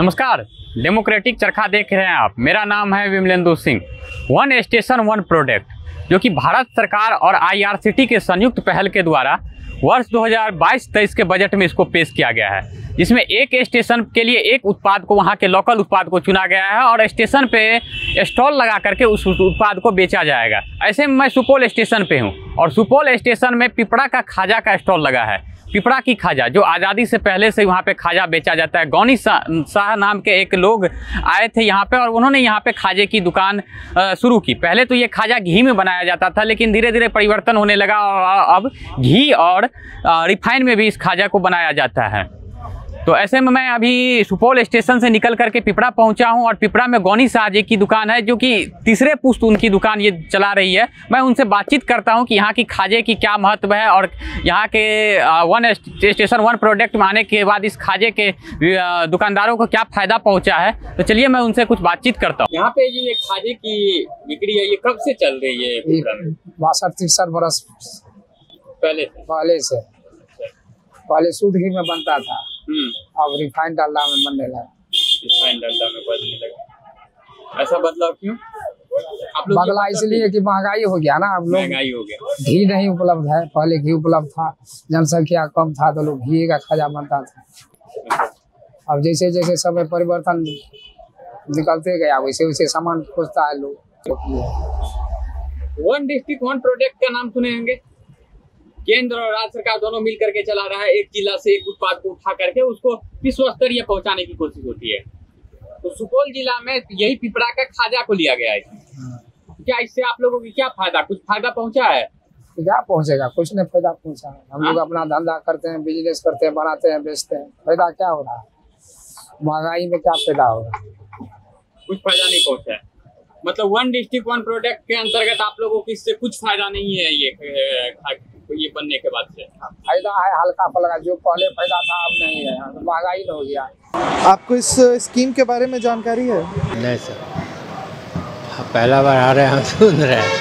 नमस्कार डेमोक्रेटिक चरखा देख रहे हैं आप। मेरा नाम है Vimalendu Singh. One station one product जो कि भारत सरकार और आईआरसीटी के संयुक्त पहल के द्वारा वर्ष 2022-23 के बजट में इसको पेश किया गया है। जिसमें एक स्टेशन के लिए एक उत्पाद को, वहाँ के लोकल उत्पाद को चुना गया है और स्टेशन पे स्टॉल लगा करके उस उत्पाद को बेचा जाएगा। ऐसे में सुपौल स्टेशन पे हूँ और सुपौल स्टेशन में पिपड़ा का खाजा का स्टॉल लगा है। पिपड़ा की खाजा, जो आज़ादी से पहले से वहाँ पे खाजा बेचा जाता है। गौनी शाह शाह नाम के एक लोग आए थे यहाँ पे और उन्होंने यहाँ पे खाजे की दुकान शुरू की। पहले तो ये खाजा घी में बनाया जाता था, लेकिन धीरे धीरे परिवर्तन होने लगा और अब घी और रिफाइन में भी इस खाजा को बनाया जाता है। तो ऐसे में मैं अभी सुपौल स्टेशन से निकल करके पिपड़ा पहुँचा हूँ और पिपड़ा में गौनी शाह जी की दुकान है जो कि तीसरे पुश्त उनकी दुकान ये चला रही है। मैं उनसे बातचीत करता हूँ कि यहाँ की खाजे की क्या महत्व है और यहाँ के वन स्टेशन वन प्रोडक्ट में आने के बाद इस खाजे के दुकानदारों को क्या फ़ायदा पहुँचा है। तो चलिए मैं उनसे कुछ बातचीत करता हूँ। यहाँ पे ये खाजे की बिक्री है ये कब से चल रही है बासठ तिरसठ बरस पहले पहले से। पहले शुद्ध घी में बनता था। अब रिफाइंड डालडा में बनने लगा रिफाइंड डलडा में बदलने लगा ऐसा बदलाव क्यों? आप लोग बदला मतलब इसलिए कि महँगाई हो गया ना अब लोग। महँगाई हो गया। घी नहीं उपलब्ध है पहले घी उपलब्ध था जनसंख्या कम था तो लोग घी का खाजा बनता था। अब जैसे जैसे समय परिवर्तन निकलते गया वैसे वैसे सामान खोजता है लोग। वन डिस्ट्रिक्ट वन प्रोडक्ट का नाम सुने होंगे? केंद्र और राज्य सरकार दोनों मिल करके चला रहा है। एक जिला से एक उत्पाद को उठा करके उसको विश्व स्तरीय पहुँचाने की कोशिश होती है। तो सुपौल जिला में यही पिपरा का खाजा को लिया गया है। क्या इससे आप लोगों को क्या फ़ायदा? कुछ फ़ायदा पहुँचा है? क्या पहुंचेगा? कुछ नहीं फ़ायदा पहुँचा। है हम लोग अपना धंधा करते हैं बिज़नेस करते हैं बनाते हैं बेचते हैं। फ़ायदा क्या हो रहा है? महँगाई में क्या फ़ायदा हो रहा है? कुछ फ़ायदा नहीं पहुँचा है। मतलब वन डिस्ट्रिक्ट वन प्रोडक्ट के अंतर्गत आप लोगों को इससे कुछ फ़ायदा नहीं है ये अ, ये बनने के बाद से। फ़ायदा है हल्का फुल्का जो पहले फ़ायदा था अब नहीं है। अब महँगाई हो गया। आपको इस स्कीम के बारे में जानकारी है? नहीं सर। हाँ, पहला बार आ रहे हैं हम सुन रहे हैं।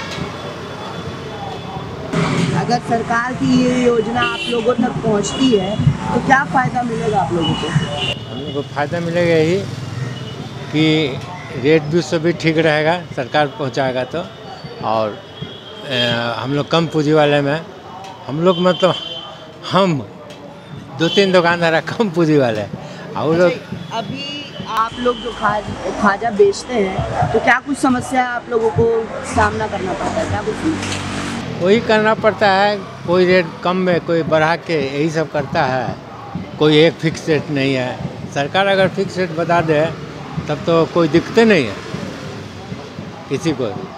अगर सरकार की ये योजना आप लोगों तक पहुँचती है तो क्या फ़ायदा मिलेगा आप लोगों को? हम लोग को फ़ायदा मिलेगा यही कि रेट भी उससे भी ठीक रहेगा सरकार पहुंचाएगा तो। और हम लोग कम पूंजी वाले में हम लोग मतलब हम दो तीन दुकानदार है कम पूंजी वाले और लोग अभी आप लोग जो खाज खाजा बेचते हैं तो क्या कुछ समस्या आप लोगों को सामना करना पड़ता है? क्या कुछ वही करना पड़ता है कोई रेट कम में कोई बढ़ा के यही सब करता है। कोई एक फिक्स रेट नहीं है। सरकार अगर फिक्स रेट बता दे तब तो कोई दिक्कत नहीं है। किसी को भी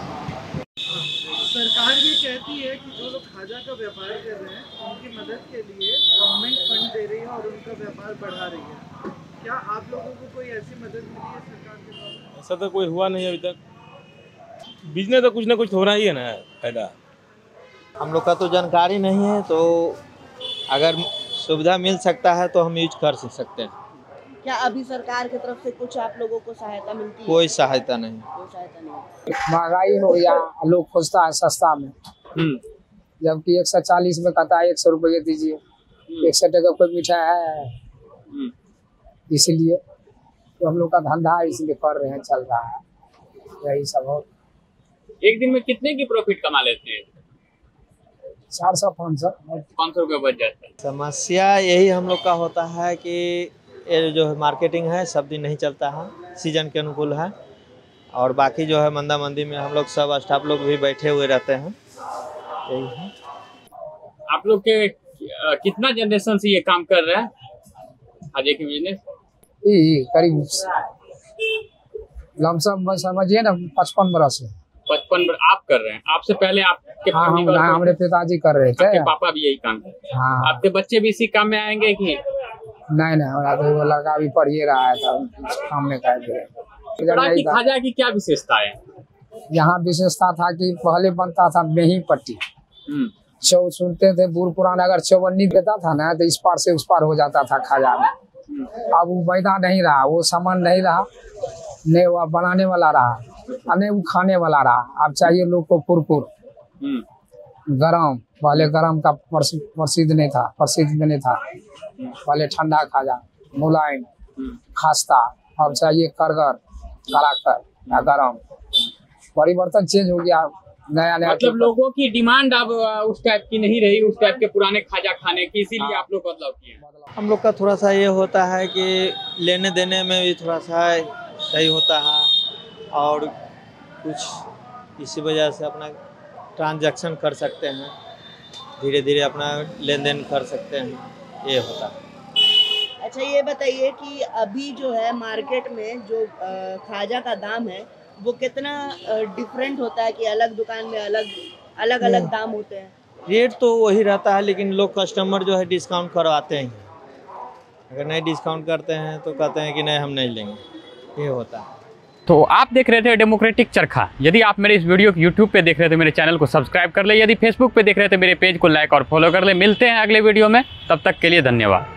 सरकार ये कहती है कि जो लोग खाजा कर रहे हैं उनकी मदद के लिए गवर्नमेंट फंड दे रही है और उनका व्यापार बढ़ा रही है। क्या आप लोगों को कोई ऐसी मदद मिली है सरकार के द्वारा? ऐसा तो कोई हुआ नहीं अभी तक। बिज़नेस तो कुछ ना कुछ हो रहा ही है ना फ़ायदा। हम लोग का तो जानकारी नहीं है तो अगर सुविधा मिल सकता है तो हम यूज़ कर सकते हैं। क्या अभी सरकार की तरफ़ से कुछ आप लोगों को सहायता मिलती है? कोई सहायता नहीं। कोई सहायता नहीं। महँगाई हो गया लोग खोजता है सस्ता में। जबकि एक सौ चालीस में कहता है एक सौ रुपये दीजिए। एक सौ टका कोई मिठाई है। इसलिए तो हम लोग का धंधा इसलिए कर रहे हैं चल रहा है। यही सब हो। एक दिन में कितने की प्रॉफिट कमा लेते हैं? चार सौ पाँच सौ। पाँच सौ रुपये बच जाता है। समस्या यही हम लोग का होता है कि ये जो है मार्केटिंग है सब दिन नहीं चलता है। सीज़न के अनुकूल है। और बाकी जो है मंदा मंदी में हम लोग सब स्टाफ लोग भी बैठे हुए रहते हैं। यही है आप लोग के कितना जनरेशन से ये काम कर रहे हैं? खाजे की बिज़नेस करीब लमसम समझिए ना पचपन बरस है। बचपन में आप कर रहे हैं? आपसे पहले आपके हाँ हम हाँ, हमारे पिताजी कर रहे थे। पापा भी यही काम करते हाँ। आपके बच्चे भी इसी काम में आएँगे कि नहीं? नहीं हमारा तो वो लड़का भी पढ़ ही रहा है। तो सामने का पिपरा की खाजा की क्या विशेषता है? यहाँ विशेषता था कि पहले बनता था मेही पट्टी। चौ सुनते थे बूढ़ पुराना अगर चौवन्नी देता था ना तो इस पार से उस पार हो जाता था खाजा में। अब वो मैदा नहीं रहा वो सामान नहीं रहा नहीं वो बनाने वाला रहा नहीं वो खाने वाला रहा। अब चाहिए लोग को कुरकुर। हम्म, गरम पहले गरम का प्रसिद्ध नहीं था प्रसिद्ध नहीं था। पहले ठंडा खाजा मुलायम हम्म, खास्ता अब चाहिए करगर कराकर या गरम। परिवर्तन चेंज हो गया। नया नया मतलब लोगों की डिमांड अब उस टाइप की नहीं रही उस टाइप के पुराने खाजा खाने की इसीलिए आप लोग बदलाव किए हम लोग का थोड़ा सा ये होता है कि लेने देने में भी थोड़ा सा सही होता है और कुछ इसी वजह से अपना ट्रांजैक्शन कर सकते हैं। धीरे धीरे अपना लेन देन कर सकते हैं। ये होता है। अच्छा ये बताइए कि अभी जो है मार्केट में जो खाजा का दाम है वो कितना डिफरेंट होता है कि अलग दुकान में अलग अलग अलग दाम होते हैं। रेट तो वही रहता है लेकिन लोग कस्टमर जो है डिस्काउंट करवाते हैं। अगर नहीं डिस्काउंट करते हैं तो कहते हैं कि नहीं हम नहीं लेंगे। ये होता है। तो आप देख रहे थे डेमोक्रेटिक चरखा। यदि आप मेरे इस वीडियो को यूट्यूब पे देख रहे थे मेरे चैनल को सब्सक्राइब कर ले। यदि फेसबुक पे देख रहे थे मेरे पेज को लाइक और फॉलो कर ले। मिलते हैं अगले वीडियो में। तब तक के लिए धन्यवाद।